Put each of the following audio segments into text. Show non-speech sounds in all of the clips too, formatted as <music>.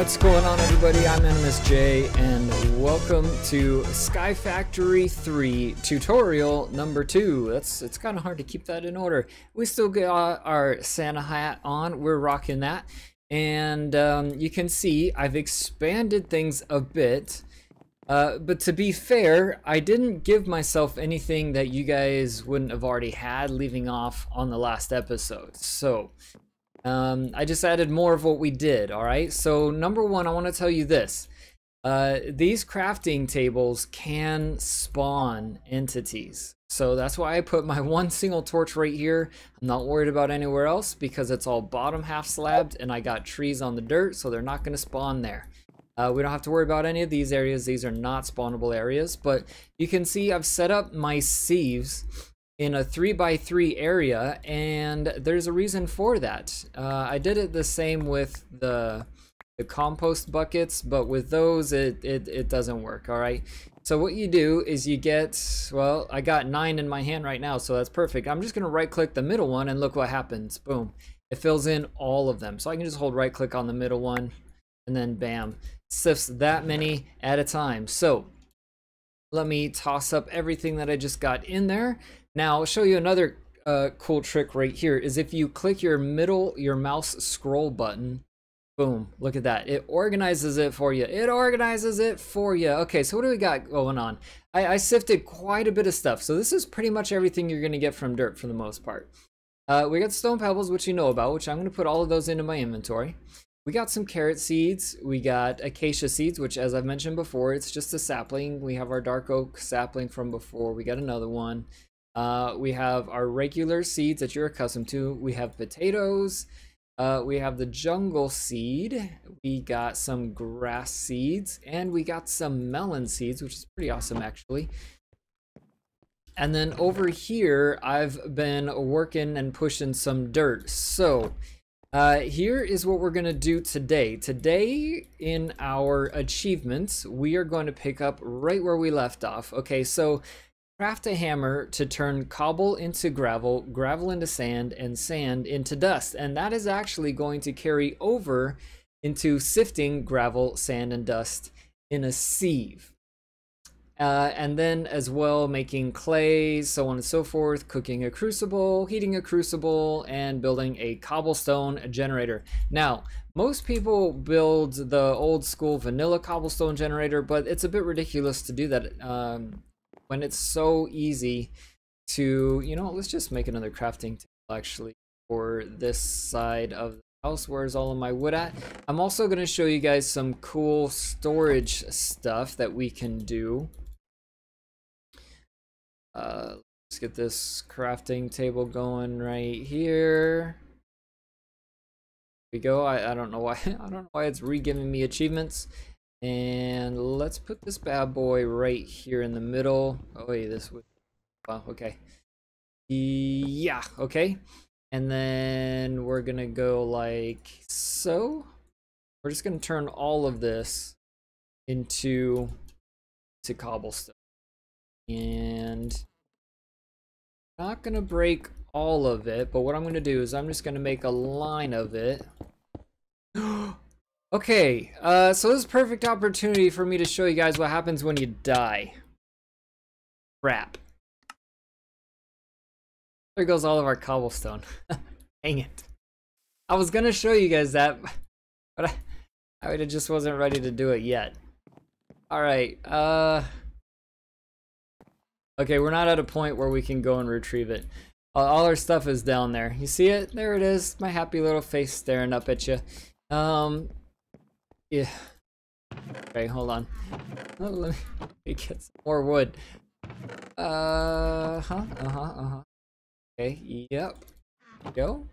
What's going on, everybody? I'm Animus J, and welcome to Sky Factory 3 tutorial number two. That's it's kind of hard to keep that in order. We still got our Santa hat on. We're rocking that, and um, you can see I've expanded things a bit. Uh, but to be fair, I didn't give myself anything that you guys wouldn't have already had leaving off on the last episode. So um, I just added more of what we did, all right? So number one, I want to tell you this. Uh, these crafting tables can spawn entities. So that's why I put my <laughs> one single torch right here. I'm not worried about anywhere else because it's all bottom half slabbed and I got trees on the dirt, so they're not going to spawn there. Uh, we don't have to worry about any of these areas. These are not spawnable areas, but you can see I've set up my sieves in a 3x3 area and there's a reason for that. Uh, I did it the same with the the compost buckets but with those it, it, it doesn't work alright. So what you do is you get, well I got 9 in my hand right now so that's perfect. I'm just gonna right click the middle one and look what happens. Boom. It fills in all of them. So I can just hold right click on the middle one and then bam. Sifts that many at a time. So let me toss up everything that I just got in there. Now, I'll show you another uh, cool trick right here is if you click your middle, your mouse scroll button, boom, look at that. It organizes it for you. It organizes it for you. Okay, so what do we got going on? I, I sifted quite a bit of stuff. So this is pretty much everything you're going to get from dirt for the most part. Uh, we got stone pebbles, which you know about, which I'm going to put all of those into my inventory. We got some carrot seeds. We got acacia seeds, which as I've mentioned before, it's just a sapling. We have our dark oak sapling from before. We got another one. Uh, we have our regular seeds that you're accustomed to. We have potatoes. Uh, we have the jungle seed. We got some grass seeds. And we got some melon seeds, which is pretty awesome actually. And then over here, I've been working and pushing some dirt. So uh, here is what we're going to do today. Today in our achievements, we are going to pick up right where we left off. Okay, so Craft a hammer to turn cobble into gravel, gravel into sand, and sand into dust. And that is actually going to carry over into sifting gravel, sand, and dust in a sieve. Uh, and then as well making clay, so on and so forth, cooking a crucible, heating a crucible, and building a cobblestone generator. Now, most people build the old school vanilla cobblestone generator, but it's a bit ridiculous to do that um, when it's so easy to, you know, let's just make another crafting table actually for this side of the house. Where's all of my wood at? I'm also going to show you guys some cool storage stuff that we can do. Uh, let's get this crafting table going right here. we go. I, I don't know why <laughs> I don't know why it's re-giving me achievements. And let's put this bad boy right here in the middle. Oh wait, this would, well, okay. Yeah, okay. And then we're gonna go like so. We're just gonna turn all of this into to cobblestone. And not gonna break all of it, but what I'm gonna do is I'm just gonna make a line of it. <gasps> Oh, Okay, uh, so this is perfect opportunity for me to show you guys what happens when you die. Crap. There goes all of our cobblestone. <laughs> Dang it. I was gonna show you guys that, <laughs> but I, I just wasn't ready to do it yet. Alright, uh... Okay, we're not at a point where we can go and retrieve it. All our stuff is down there. You see it? There it is. My happy little face staring up at you. Um, yeah. Okay, hold on. Oh, let me <laughs> get some more wood. Uh huh. Uh huh. Uh huh. Okay. Yep. Go.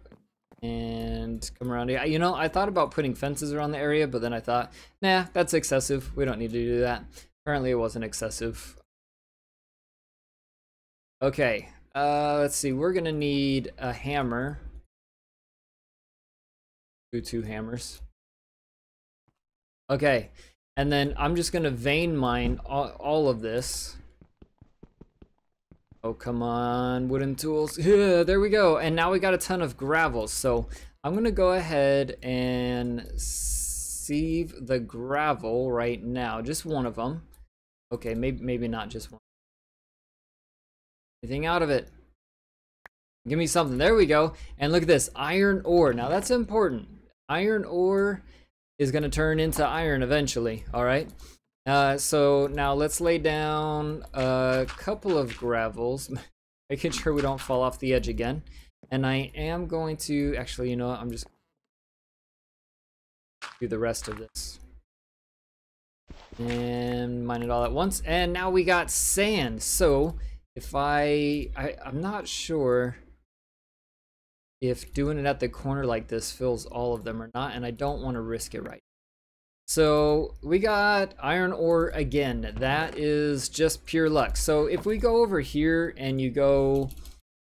And come around here. You know, I thought about putting fences around the area, but then I thought, nah, that's excessive. We don't need to do that. Apparently, it wasn't excessive. Okay. Uh, let's see. We're gonna need a hammer. Do two hammers. Okay, and then I'm just gonna vein mine all, all of this. Oh, come on, wooden tools. Yeah, <laughs> there we go. And now we got a ton of gravel. So I'm gonna go ahead and sieve the gravel right now. Just one of them. Okay, maybe maybe not just one. Anything out of it? Give me something. There we go. And look at this, iron ore. Now that's important. Iron ore is going to turn into iron eventually, all right? Uh, so now let's lay down a couple of gravels, <laughs> making sure we don't fall off the edge again. And I am going to, actually, you know what, I'm just do the rest of this. And mine it all at once. And now we got sand. So if I, I I'm not sure if doing it at the corner like this fills all of them or not, and I don't want to risk it right. So we got iron ore again. That is just pure luck. So if we go over here and you go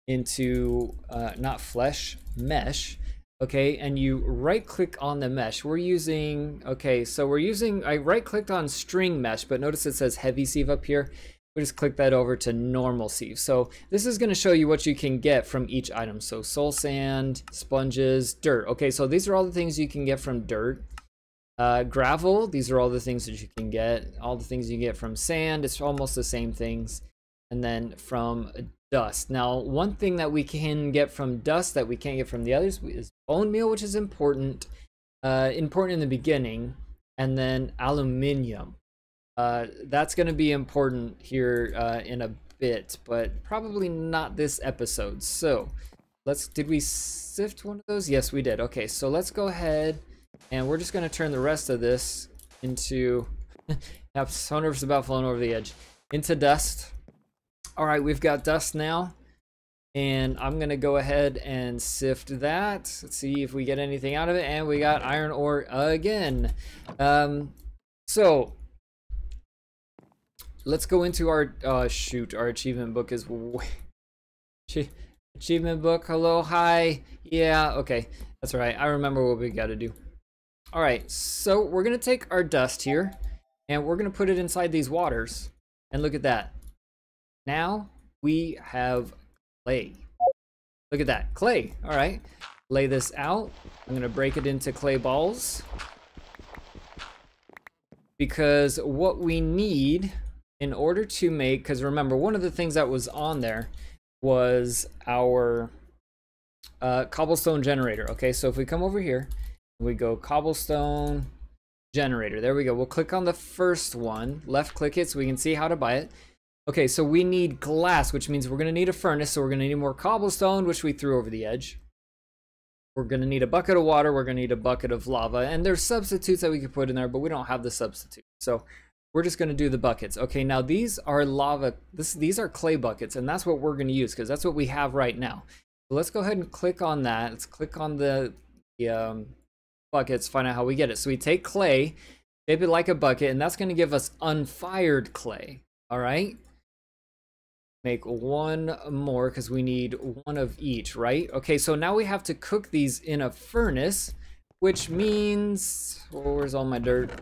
into, uh, not flesh, mesh, okay, and you right click on the mesh, we're using, okay, so we're using, I right clicked on string mesh, but notice it says heavy sieve up here we just click that over to normal sieve. So this is going to show you what you can get from each item. So soul sand, sponges, dirt. Okay, so these are all the things you can get from dirt. Uh, gravel, these are all the things that you can get. All the things you get from sand, it's almost the same things. And then from dust. Now, one thing that we can get from dust that we can't get from the others is bone meal, which is important. Uh, important in the beginning. And then aluminium. Uh, that's going to be important here uh, in a bit, but probably not this episode. So let's, did we sift one of those? Yes, we did. Okay, so let's go ahead and we're just going to turn the rest of this into, I'm so nervous about falling over the edge, into dust. All right, we've got dust now. And I'm going to go ahead and sift that. Let's see if we get anything out of it. And we got iron ore again. Um, so let's go into our uh shoot our achievement book is way <laughs> achievement book hello hi yeah okay that's right i remember what we got to do. All right so we're gonna take our dust here and we're gonna put it inside these waters and look at that. Now we have clay. Look at that clay all right. Lay this out i'm gonna break it into clay balls because what we need in order to make, because remember, one of the things that was on there was our uh, cobblestone generator. Okay, so if we come over here, we go cobblestone generator. There we go. We'll click on the first one, left click it so we can see how to buy it. Okay, so we need glass, which means we're going to need a furnace, so we're going to need more cobblestone, which we threw over the edge. We're going to need a bucket of water, we're going to need a bucket of lava, and there's substitutes that we could put in there, but we don't have the substitute. So we're just going to do the buckets. Okay, now these are lava, this, these are clay buckets, and that's what we're going to use because that's what we have right now. So let's go ahead and click on that. Let's click on the, the um, buckets, find out how we get it. So we take clay, shape it like a bucket, and that's going to give us unfired clay. All right? Make one more because we need one of each, right? Okay, so now we have to cook these in a furnace, which means... Oh, where's all my dirt?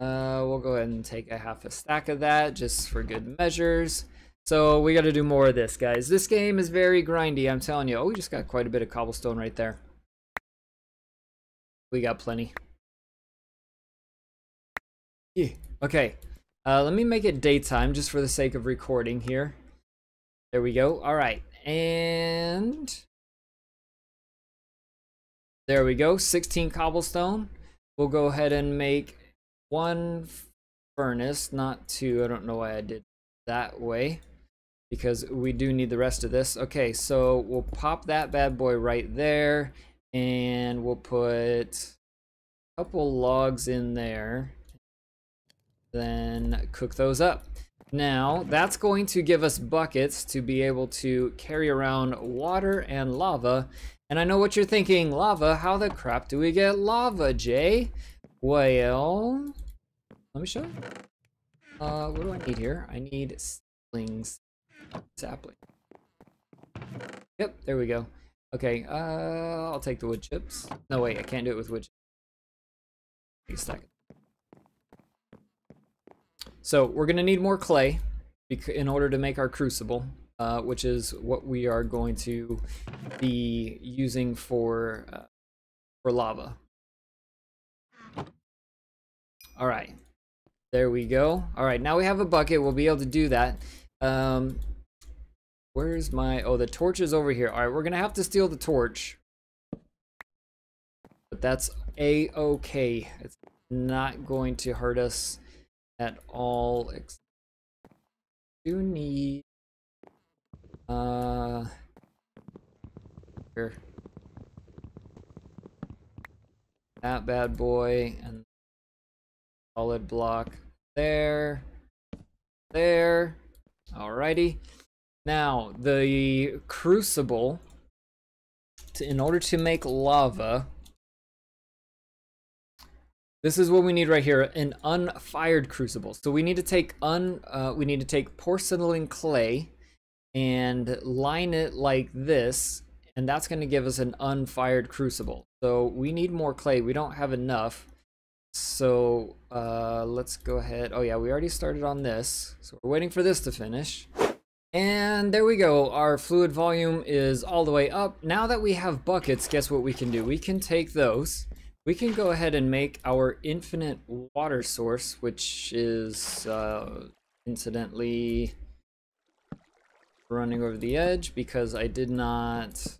Uh, we'll go ahead and take a half a stack of that just for good measures. So we got to do more of this, guys. This game is very grindy, I'm telling you. Oh, we just got quite a bit of cobblestone right there. We got plenty. Yeah. Okay. Uh, let me make it daytime just for the sake of recording here. There we go. All right. And there we go. 16 cobblestone. We'll go ahead and make one furnace, not two. I don't know why I did that way because we do need the rest of this. Okay, so we'll pop that bad boy right there and we'll put a couple logs in there then cook those up. Now, that's going to give us buckets to be able to carry around water and lava. And I know what you're thinking, lava? How the crap do we get lava, Jay? Well, let me show. Uh, what do I need here? I need saplings. Sapling. Yep, there we go. Okay, uh, I'll take the wood chips. No, wait, I can't do it with wood chips. So, we're going to need more clay in order to make our crucible, uh, which is what we are going to be using for, uh, for lava. All right. There we go. All right, now we have a bucket. We'll be able to do that. Um, where's my... Oh, the torch is over here. All right, we're going to have to steal the torch. But that's a-okay. It's not going to hurt us at all. Do need... Uh... Here. That bad boy and solid block there, there. Alrighty. Now, the crucible, to, in order to make lava, this is what we need right here, an unfired crucible. So we need to take un, uh, we need to take porcelain clay and line it like this, and that's going to give us an unfired crucible. So we need more clay. We don't have enough. So uh, let's go ahead. Oh yeah, we already started on this. So we're waiting for this to finish. And there we go. Our fluid volume is all the way up. Now that we have buckets, guess what we can do? We can take those. We can go ahead and make our infinite water source, which is uh, incidentally running over the edge because I did not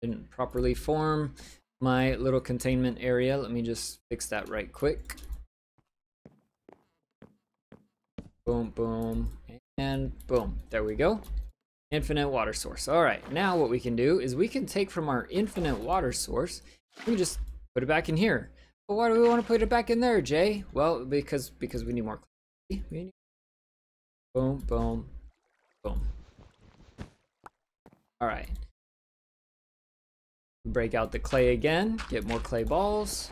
didn't properly form my little containment area. Let me just fix that right quick. Boom, boom, and boom. There we go. Infinite water source. All right, now what we can do is we can take from our infinite water source, we just put it back in here. But why do we want to put it back in there, Jay? Well, because because we need more. Need... Boom, boom, boom. All right. Break out the clay again, get more clay balls.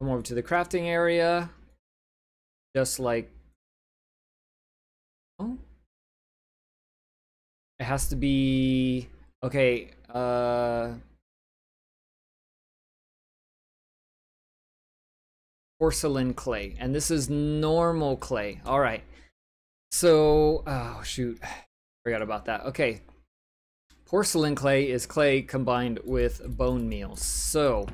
Come over to the crafting area. Just like... Oh. It has to be... Okay, uh... Porcelain clay. And this is normal clay. Alright. So, oh shoot. <sighs> Forgot about that. Okay. Porcelain clay is clay combined with bone meal. So,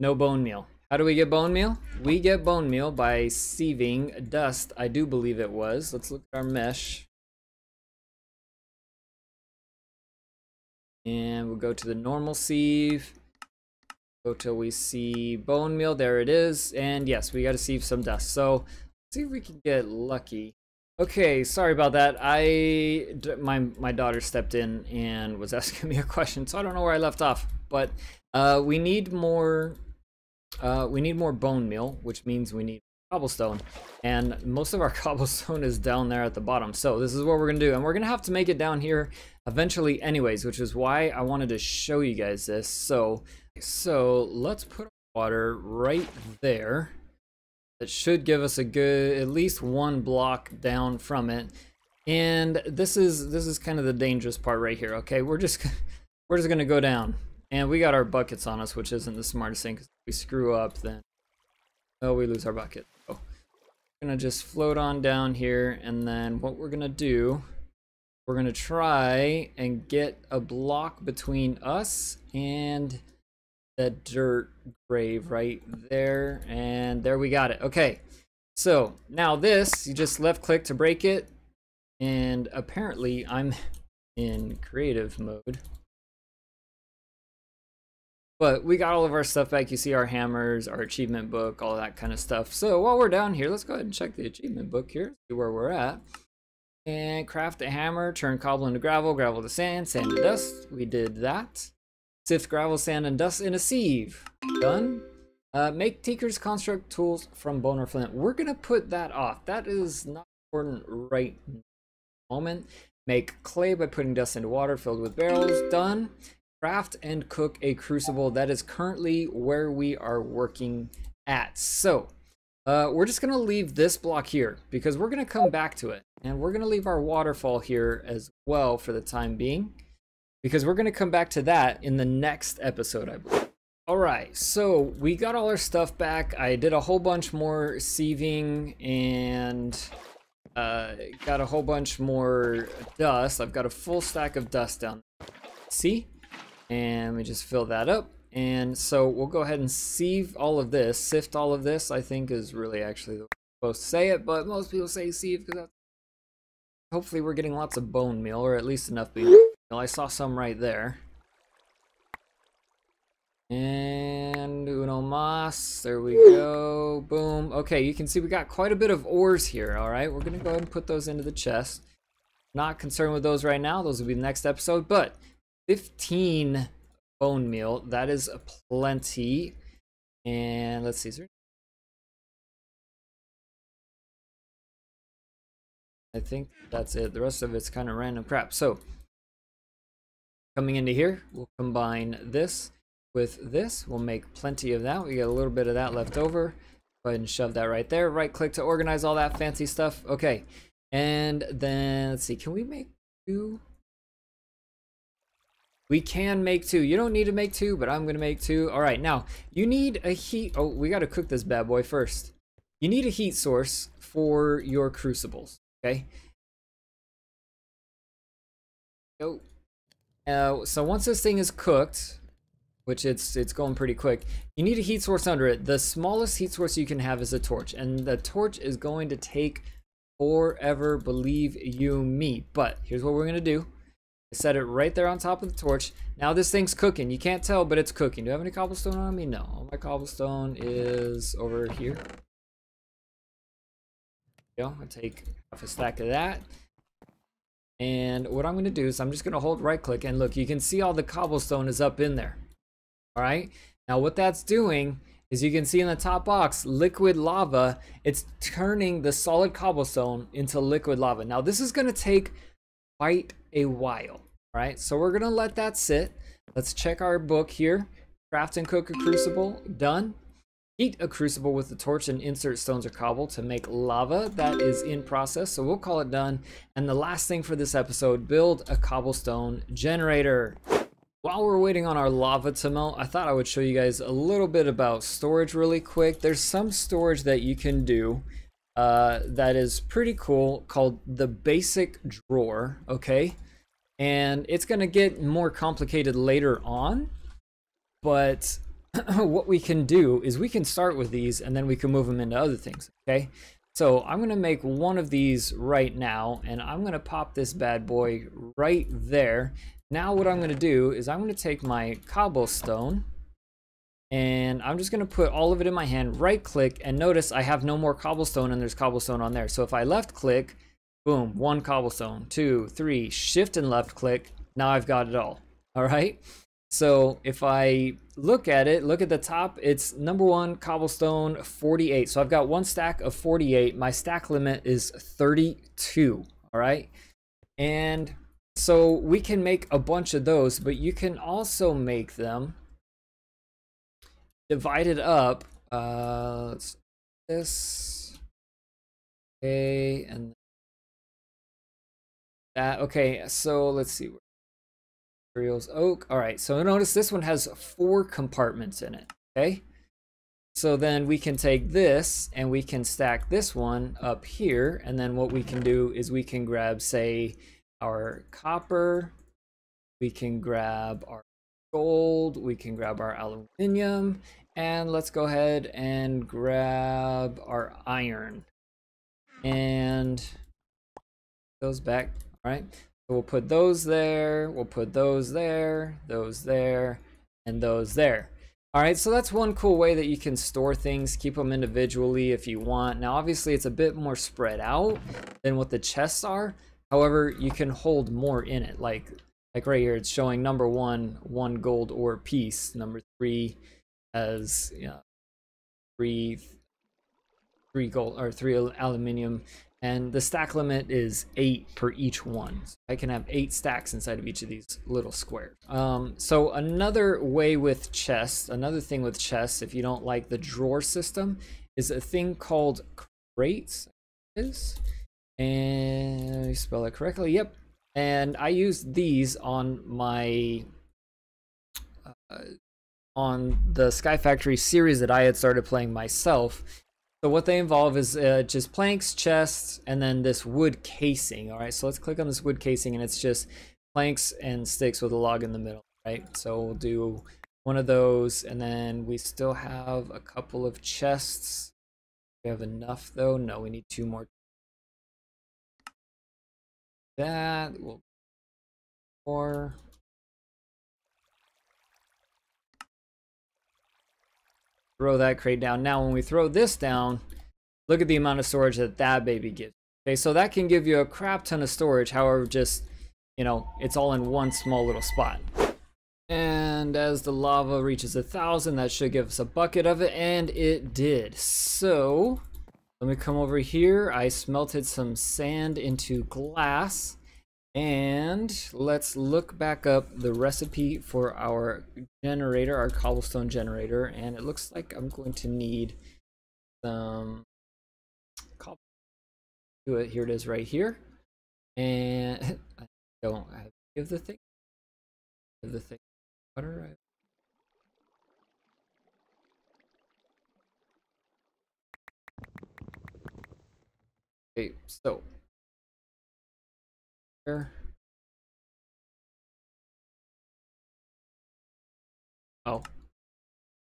no bone meal. How do we get bone meal? We get bone meal by sieving dust, I do believe it was. Let's look at our mesh. And we'll go to the normal sieve. Go till we see bone meal. There it is. And yes, we got to sieve some dust. So, see if we can get lucky. Okay, sorry about that. I my my daughter stepped in and was <laughs> asking me a question, so I don't know where I left off. But uh, we need more. Uh, we need more bone meal, which means we need cobblestone, and most of our <laughs> cobblestone is down there at the bottom. So this is what we're gonna do, and we're gonna have to make it down here eventually, anyways, which is why I wanted to show you guys this. So so let's put water right there. That should give us a good, at least one block down from it. And this is this is kind of the dangerous part right here. Okay, we're just <laughs> we're just gonna go down, and we got our buckets on us, which isn't the smartest thing. Cause if we screw up, then oh, we lose our bucket. Oh, we're gonna just float on down here, and then what we're gonna do, we're gonna try and get a block between us and that dirt grave right there and there we got it. Okay so now this you just left click to break it and apparently I'm in creative mode. But we got all of our stuff back. You see our hammers our achievement book all that kind of stuff. So while we're down here let's go ahead and check the achievement book here see where we're at. And craft a hammer turn cobble into gravel gravel to sand sand to dust. We did that Sift gravel, sand, and dust in a sieve. Done. Uh, make Tinker's construct tools from bone or flint. We're gonna put that off. That is not important right moment. Make clay by putting dust into water filled with barrels. Done. Craft and cook a crucible. That is currently where we are working at. So, uh, we're just gonna leave this block here because we're gonna come back to it. And we're gonna leave our waterfall here as well for the time being because we're going to come back to that in the next episode, I believe. All right, so we got all our stuff back. I did a whole bunch more sieving and uh, got a whole bunch more dust. I've got a full stack of dust down. See? And we just fill that up. And so we'll go ahead and sieve all of this. Sift all of this, I think, is really actually the way supposed to say it, but most people say sieve because hopefully we're getting lots of bone meal, or at least enough bone meal. I saw some right there. And uno mas, there we go, boom. Okay, you can see we got quite a bit of ores here, all right? We're gonna go ahead and put those into the chest. Not concerned with those right now, those will be the next episode, but 15 bone meal, that is a plenty. And let's see, is there I think that's it. The rest of it's kind of random crap. So, coming into here, we'll combine this with this. We'll make plenty of that. We get a little bit of that left over. Go ahead and shove that right there. Right click to organize all that fancy stuff. Okay. And then, let's see, can we make two? We can make two. You don't need to make two, but I'm going to make two. All right, now, you need a heat... Oh, we got to cook this bad boy first. You need a heat source for your crucibles, okay? Oh. Uh, so once this thing is cooked, which it's it's going pretty quick. You need a heat source under it. The smallest heat source you can have is a torch, and the torch is going to take forever, believe you me. But here's what we're gonna do. I set it right there on top of the torch. Now this thing's cooking. You can't tell, but it's cooking. Do I have any cobblestone on me? No. All my cobblestone is over here. Go. I take half a stack of that. And what I'm going to do is I'm just going to hold right click and look, you can see all the cobblestone is up in there. All right. Now what that's doing is you can see in the top box, liquid lava, it's turning the solid cobblestone into liquid lava. Now this is going to take quite a while. All right. So we're going to let that sit. Let's check our book here. Craft and cook a crucible. Done. Heat a crucible with the torch and insert stones or cobble to make lava. That is in process, so we'll call it done. And the last thing for this episode, build a cobblestone generator. While we're waiting on our lava to melt, I thought I would show you guys a little bit about storage really quick. There's some storage that you can do uh, that is pretty cool called the basic drawer, okay? And it's gonna get more complicated later on, but <clears throat> what we can do is we can start with these and then we can move them into other things, okay? So I'm gonna make one of these right now and I'm gonna pop this bad boy right there now what I'm to do is I'm to take my cobblestone and I'm just to put all of it in my hand, right click, and notice I have no more cobblestone and there's cobblestone on there. So if I left click, boom, one cobblestone, two, three, shift and left click, now I've got it all. All right. So if I look at it, look at the top, it's number one cobblestone 48. So I've got one stack of 48. My stack limit is 32. All right. And so we can make a bunch of those, but you can also make them divided up. Uh, let's this. Okay, and that. Okay, so let's see. Materials oak. All right, so notice this one has four compartments in it. Okay. So then we can take this and we can stack this one up here. And then what we can do is we can grab, say, our copper, we can grab our gold, we can grab our aluminum, and let's go ahead and grab our iron. And those back, all right? We'll put those there, we'll put those there, those there, and those there. All right, so that's one cool way that you can store things, keep them individually if you want. Now, obviously, it's a bit more spread out than what the chests are, However, you can hold more in it. Like like right here, it's showing number one, one gold ore piece. Number three has you know, three three gold or three aluminium. And the stack limit is eight per each one. So I can have eight stacks inside of each of these little squares. Um, so another way with chests, another thing with chests, if you don't like the drawer system, is a thing called crates. Is and spell it correctly. Yep. And I used these on my uh, on the Sky Factory series that I had started playing myself. So what they involve is uh, just planks, chests, and then this wood casing. All right, so let's click on this wood casing, and it's just planks and sticks with a log in the middle. Right, so we'll do one of those, and then we still have a couple of chests. We have enough though. No, we need two more. That will four. Throw that crate down. Now, when we throw this down, look at the amount of storage that that baby gives. Okay, so that can give you a crap ton of storage. However, just, you know, it's all in one small little spot. And as the lava reaches a thousand, that should give us a bucket of it, and it did. So, let me come over here. I smelted some sand into glass. And let's look back up the recipe for our generator, our cobblestone generator. And it looks like I'm going to need some cobblestone. Do it. Here it is right here. And <laughs> I don't have give the thing. Give the thing. Okay, so Oh.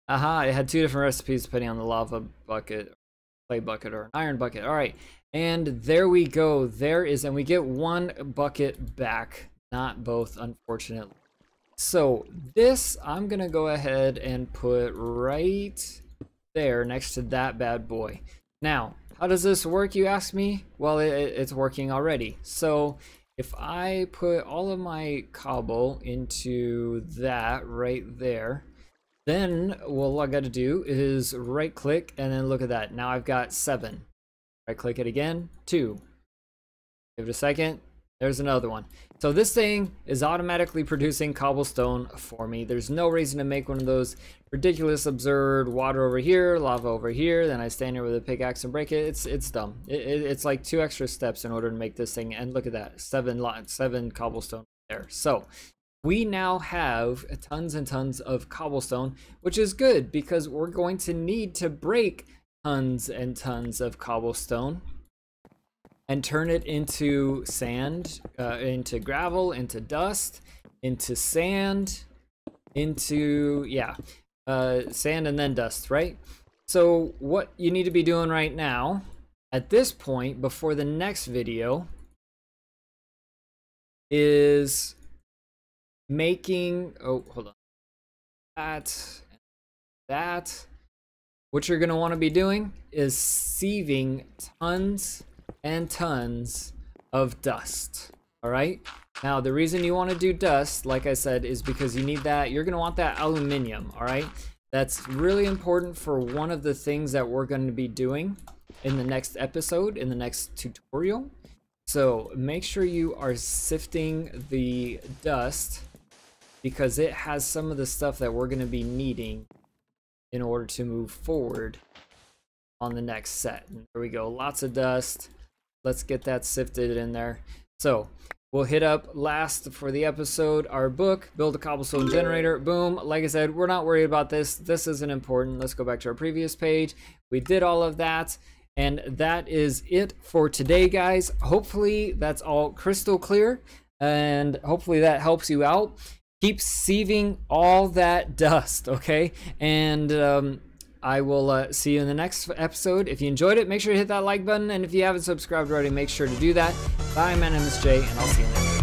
Aha, it had two different recipes depending on the lava bucket, clay bucket, or an iron bucket. All right, and there we go. There is, and we get one bucket back, not both, unfortunately. So this, I'm going to go ahead and put right there next to that bad boy. Now, how does this work, you ask me? Well, it, it's working already. So if I put all of my cobble into that right there, then all I got to do is right click and then look at that. Now I've got seven. Right click it again, two. Give it a second, there's another one. So this thing is automatically producing cobblestone for me. There's no reason to make one of those ridiculous, absurd water over here, lava over here. Then I stand here with a pickaxe and break it. It's it's dumb. It, it, it's like two extra steps in order to make this thing. And look at that, seven lot, seven cobblestone there. So we now have tons and tons of cobblestone, which is good because we're going to need to break tons and tons of cobblestone and turn it into sand, uh, into gravel, into dust, into sand, into, yeah, uh, sand and then dust, right? So what you need to be doing right now, at this point, before the next video, is making, oh, hold on, that, that. What you're going to want to be doing is sieving tons and tons of dust. All right. Now, the reason you want to do dust, like I said, is because you need that. You're going to want that aluminium. All right. That's really important for one of the things that we're going to be doing in the next episode, in the next tutorial. So make sure you are sifting the dust because it has some of the stuff that we're going to be needing in order to move forward on the next set. And there we go. Lots of dust. Let's get that sifted in there. So we'll hit up last for the episode our book, Build a Cobblestone Generator. Boom. Like I said, we're not worried about this. This isn't important. Let's go back to our previous page. We did all of that. And that is it for today, guys. Hopefully that's all crystal clear. And hopefully that helps you out. Keep sieving all that <laughs> dust, okay? And um, I will uh, see you in the next episode. If you enjoyed it, make sure to hit that like button. And if you haven't subscribed already, make sure to do that. Bye, my name is Jay, and I'll see you next